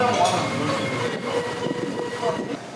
但我很多。